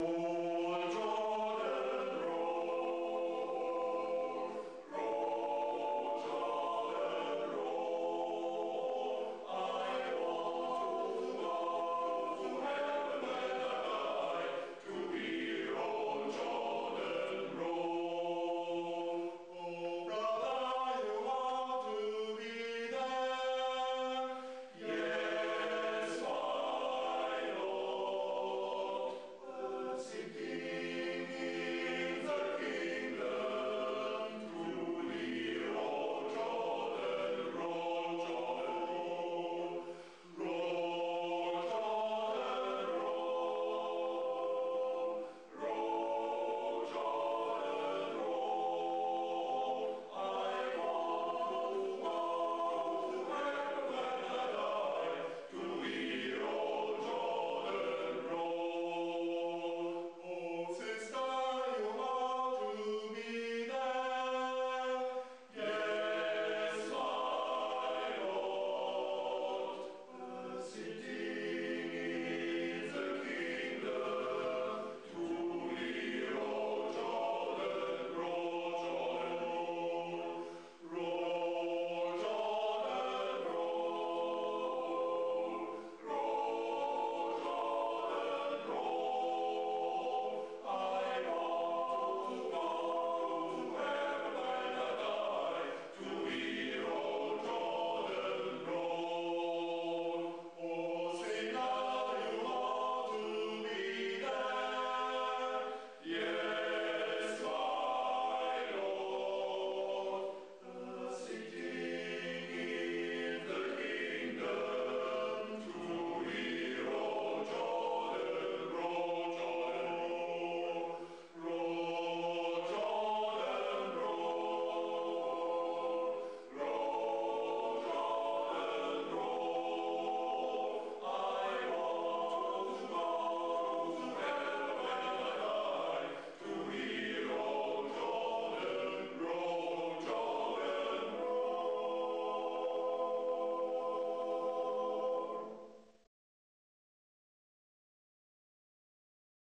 Oh.